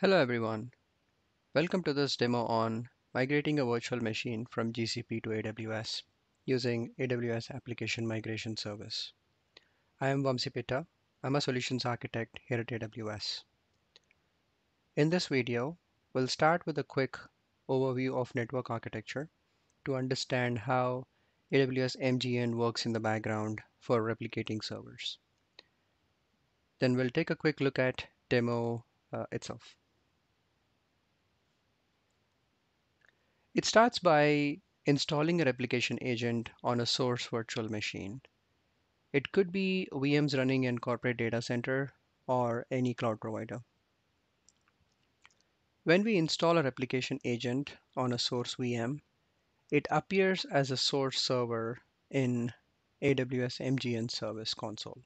Hello everyone. Welcome to this demo on migrating a virtual machine from GCP to AWS using AWS Application Migration Service. I am Vamsi Pitta. I'm a solutions architect here at AWS. In this video, we'll start with a quick overview of network architecture to understand how AWS MGN works in the background for replicating servers. Then we'll take a quick look at demo uh, itself. It starts by installing a replication agent on a source virtual machine. It could be VMs running in corporate data center or any cloud provider. When we install a replication agent on a source VM, it appears as a source server in AWS MGN Service console.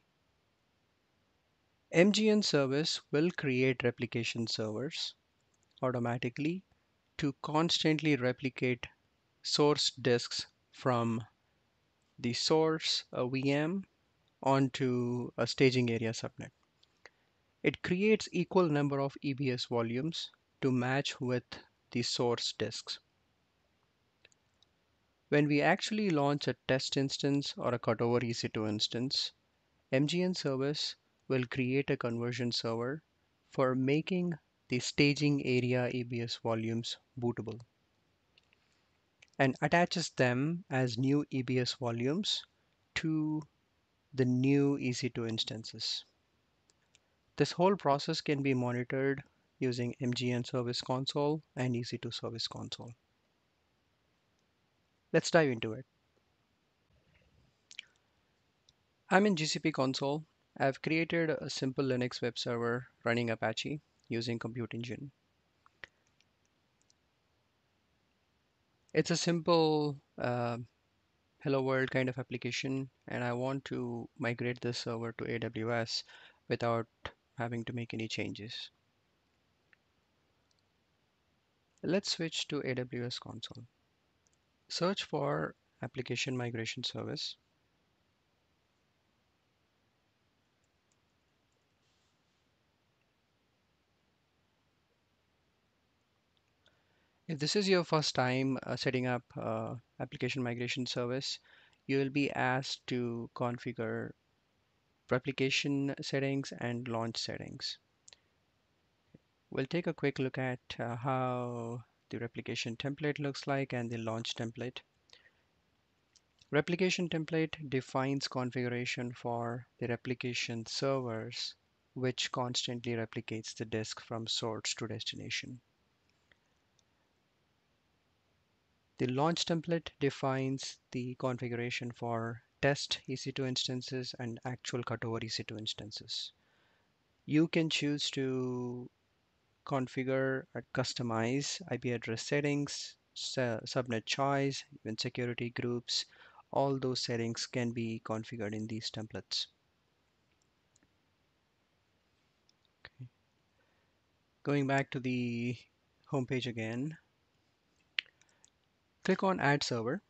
MGN Service will create replication servers automatically to constantly replicate source disks from the source VM onto a staging area subnet. It creates equal number of EBS volumes to match with the source disks. When we actually launch a test instance or a cutover EC2 instance, MGN service will create a conversion server for making the staging area EBS volumes bootable and attaches them as new EBS volumes to the new EC2 instances. This whole process can be monitored using MGN Service Console and EC2 Service Console. Let's dive into it. I'm in GCP console. I've created a simple Linux web server running Apache using Compute Engine. It's a simple uh, hello world kind of application and I want to migrate this server to AWS without having to make any changes. Let's switch to AWS console. Search for application migration service If this is your first time uh, setting up uh, application migration service, you will be asked to configure replication settings and launch settings. We'll take a quick look at uh, how the replication template looks like and the launch template. Replication template defines configuration for the replication servers, which constantly replicates the disk from source to destination. The launch template defines the configuration for test EC2 instances and actual cutover EC2 instances. You can choose to configure or customize IP address settings, subnet choice, even security groups. All those settings can be configured in these templates. Okay. Going back to the homepage again, Click on Add Server.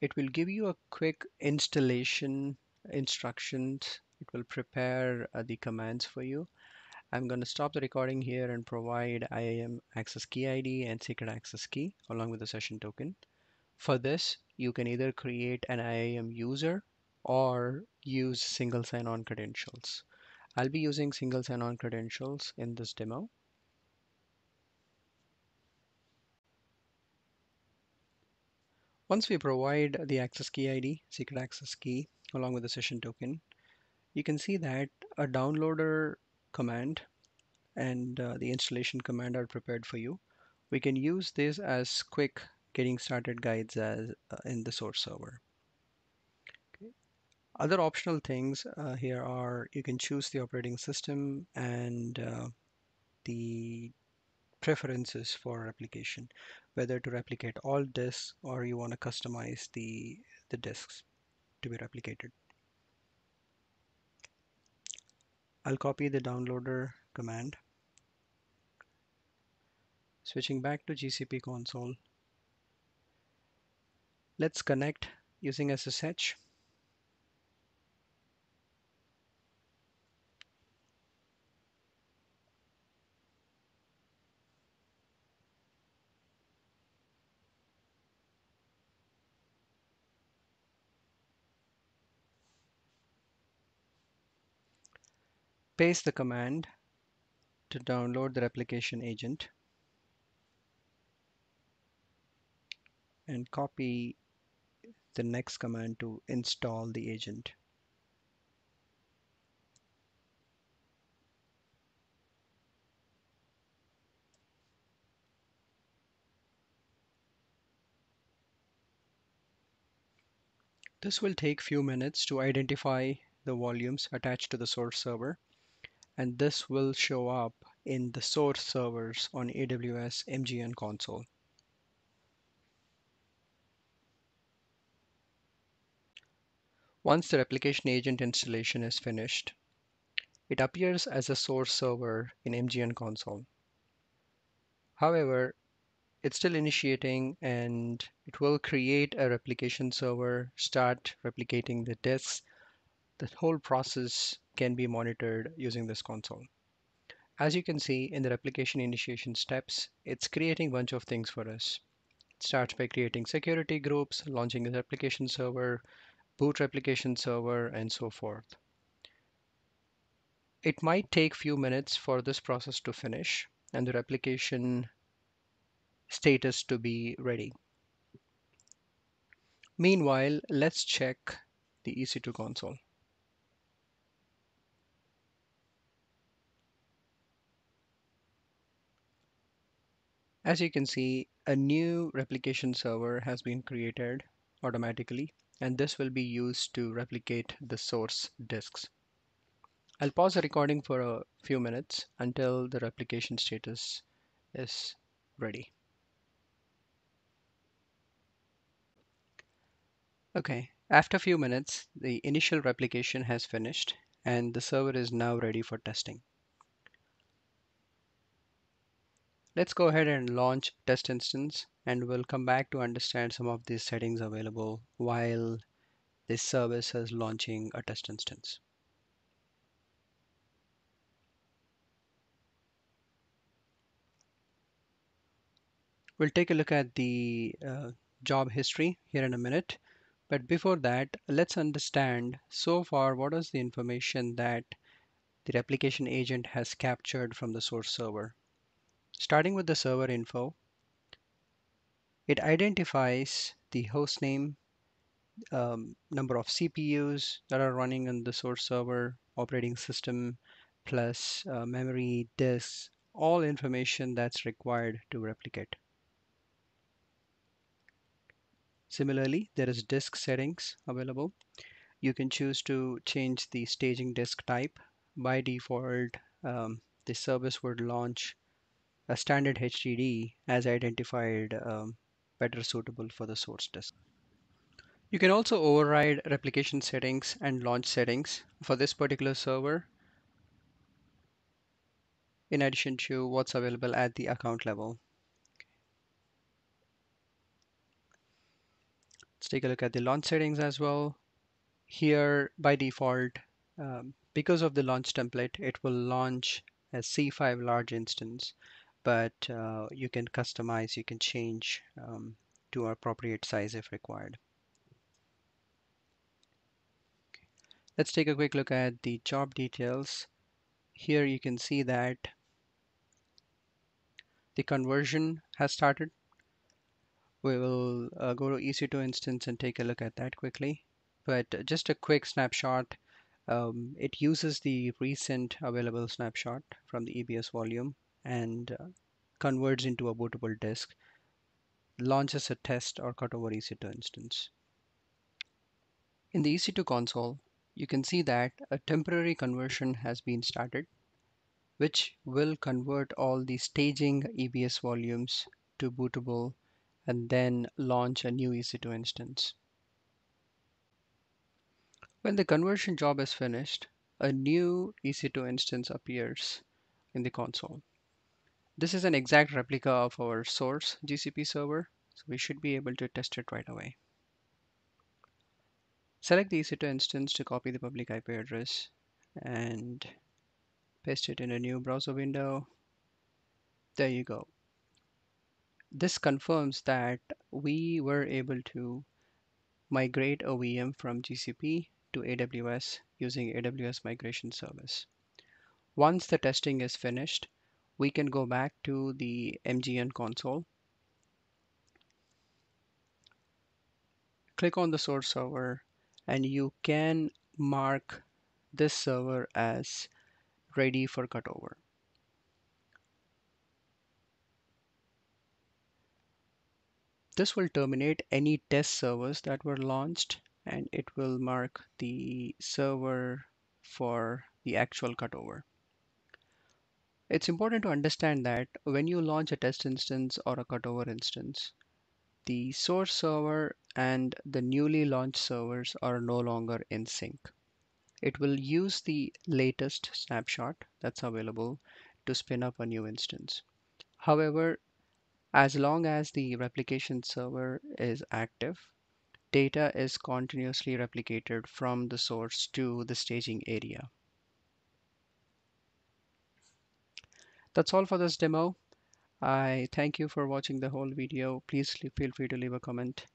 It will give you a quick installation instructions. It will prepare uh, the commands for you. I'm going to stop the recording here and provide IAM access key ID and secret access key along with the session token. For this, you can either create an IAM user or use single sign-on credentials. I'll be using single sign-on credentials in this demo. Once we provide the access key ID, secret access key, along with the session token, you can see that a downloader command and uh, the installation command are prepared for you. We can use this as quick getting started guides as uh, in the source server. Okay. Other optional things uh, here are you can choose the operating system and uh, the preferences for replication, whether to replicate all disks or you want to customize the, the disks to be replicated. I'll copy the downloader command. Switching back to GCP console. Let's connect using SSH. Paste the command to download the replication agent and copy the next command to install the agent. This will take few minutes to identify the volumes attached to the source server and this will show up in the source servers on AWS MGN console. Once the replication agent installation is finished, it appears as a source server in MGN console. However, it's still initiating and it will create a replication server, start replicating the disks. The whole process can be monitored using this console. As you can see in the replication initiation steps, it's creating bunch of things for us. It starts by creating security groups, launching a replication server, boot replication server, and so forth. It might take few minutes for this process to finish and the replication status to be ready. Meanwhile, let's check the EC2 console. As you can see, a new replication server has been created automatically and this will be used to replicate the source disks. I'll pause the recording for a few minutes until the replication status is ready. Okay, after a few minutes, the initial replication has finished and the server is now ready for testing. Let's go ahead and launch test instance and we'll come back to understand some of these settings available while this service is launching a test instance. We'll take a look at the uh, job history here in a minute. But before that, let's understand so far what is the information that the replication agent has captured from the source server. Starting with the server info, it identifies the host name, um, number of CPUs that are running on the source server, operating system, plus uh, memory, disks, all information that's required to replicate. Similarly, there is disk settings available. You can choose to change the staging disk type. By default, um, the service would launch a standard HDD as identified um, better suitable for the source disk. You can also override replication settings and launch settings for this particular server in addition to what's available at the account level. Let's take a look at the launch settings as well. Here by default, um, because of the launch template, it will launch a C5 large instance but uh, you can customize, you can change um, to appropriate size if required. Okay. Let's take a quick look at the job details. Here you can see that the conversion has started. We will uh, go to EC2 instance and take a look at that quickly. But just a quick snapshot. Um, it uses the recent available snapshot from the EBS volume and uh, converts into a bootable disk, launches a test or cutover EC2 instance. In the EC2 console, you can see that a temporary conversion has been started, which will convert all the staging EBS volumes to bootable and then launch a new EC2 instance. When the conversion job is finished, a new EC2 instance appears in the console. This is an exact replica of our source GCP server, so we should be able to test it right away. Select the EC2 instance to copy the public IP address and paste it in a new browser window. There you go. This confirms that we were able to migrate a VM from GCP to AWS using AWS Migration Service. Once the testing is finished, we can go back to the MGN console, click on the source server, and you can mark this server as ready for cutover. This will terminate any test servers that were launched and it will mark the server for the actual cutover. It's important to understand that when you launch a test instance or a cutover instance, the source server and the newly launched servers are no longer in sync. It will use the latest snapshot that's available to spin up a new instance. However, as long as the replication server is active, data is continuously replicated from the source to the staging area. That's all for this demo. I thank you for watching the whole video. Please feel free to leave a comment.